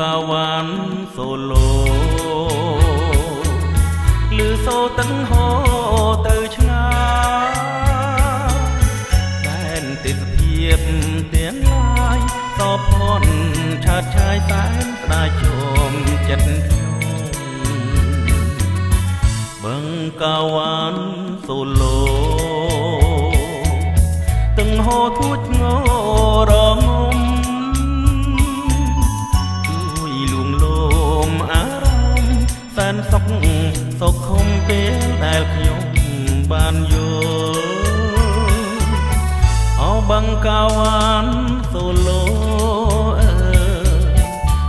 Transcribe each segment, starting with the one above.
កាវ៉ាន់សូឡូលឺសូទឹកហូទៅឆ្ងាយដែនទេសភាពទាំងឡាយតផនឆាតឆាយតែនស្ដាយជុំចិត្តខ្ញុំបឹងកាវ៉ាន់សូឡូទឹកហូធួចង សុខខំពេលដែលខ្ញុំបានយល់អោបឹងកាវ៉ាន់សូឡូអើ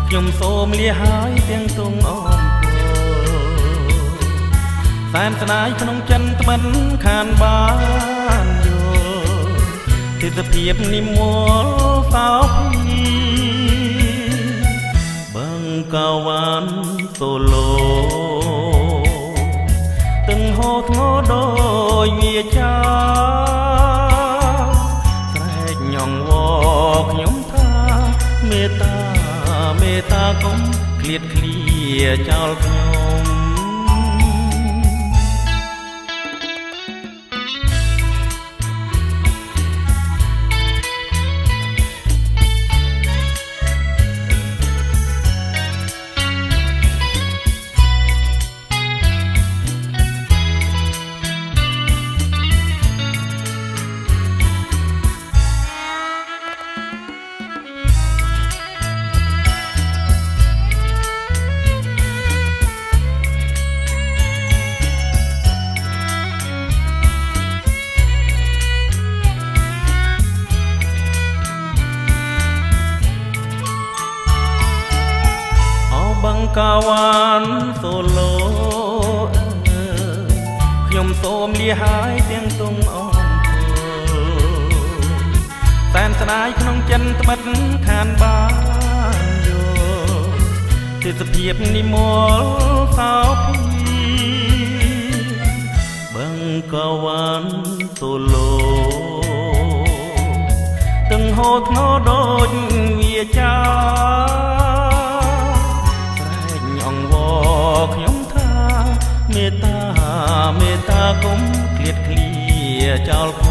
ខ្ញុំសូមលាហើយទាំងទងអមសែនស្ដាយក្នុងចិនត្បិនខានបានយល់ទិដ្ឋភាពនិមលសោភីបឹងកាវ៉ាន់សូឡូ យវាចាស្រែកញងវខ្ញុំថាមេត្តាមេត្តាកុំឃ្លាតឃ្លាចោលខ្ញុំ កាវ៉ានសូឡូខ្ញុំសូមលាហើយទាំងទងអមពលសែនស្ដាយក្នុងចិនត្បិតខានបានយោទេសភាពនិមលសោភីបឹងកាវ៉ានសូឡូទាំងហូតងដូចវាចា ចោលខ្ញុំ